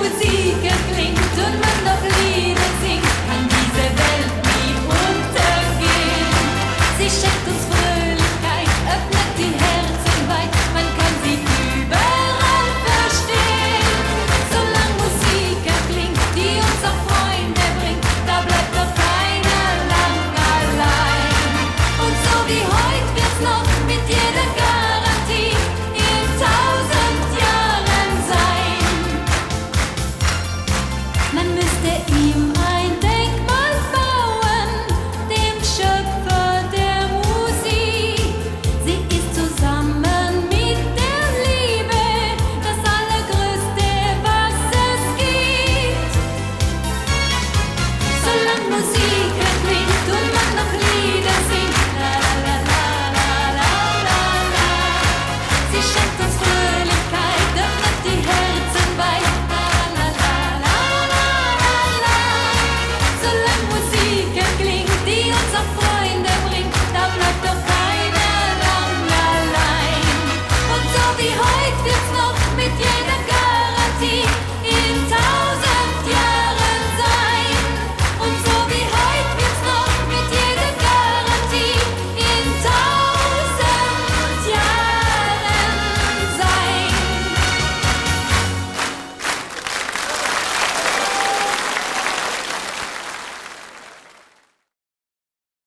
with you. música.